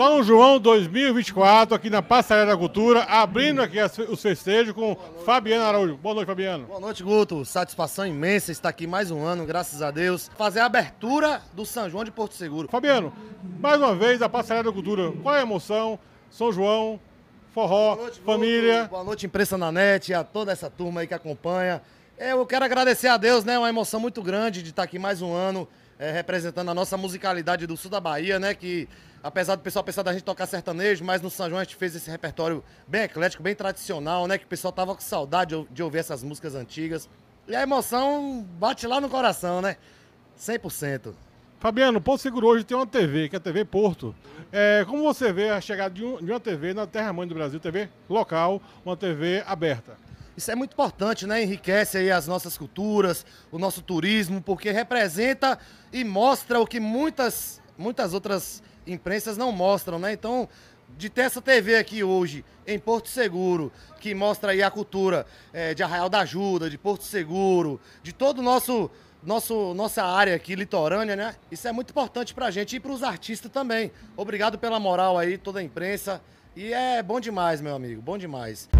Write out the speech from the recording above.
São João 2024, aqui na Passarela da Cultura, abrindo aqui as- os festejos com Fabiano Araújo. Boa noite, Fabiano. Boa noite, Guto. Satisfação imensa estar aqui mais um ano, graças a Deus. Fazer a abertura do São João de Porto Seguro. Fabiano, mais uma vez a Passarela da Cultura. Qual é a emoção? São João, forró, Boa noite, família. Guto. Boa noite, imprensa na net, a toda essa turma aí que acompanha. É, Eu quero agradecer a Deus, né? Uma emoção muito grande de estar aqui mais um ano, é, representando a nossa musicalidade do sul da Bahia, né? Que apesar do pessoal pensar da gente tocar sertanejo, mas no São João a gente fez esse repertório bem eclético, bem tradicional, né? Que o pessoal tava com saudade de ou- de ouvir essas músicas antigas. E a emoção bate lá no coração, né? 100%. Fabiano, Porto Seguro hoje tem uma TV, que é a TV Porto. É, como você vê a chegada de, um- de uma TV na Terra-Mãe do Brasil, TV local, uma TV aberta? Isso é muito importante, né? Enriquece aí as nossas culturas, o nosso turismo, porque representa e mostra o que muitas, muitas outras imprensas não mostram, né? Então, de ter essa TV aqui hoje, em Porto Seguro, que mostra aí a cultura eh, de Arraial da Ajuda, de Porto Seguro, de todo o nosso, nosso nossa área aqui litorânea, né? Isso é muito importante pra gente e pros artistas também. Obrigado pela moral aí, toda a imprensa. E é bom demais, meu amigo, bom demais.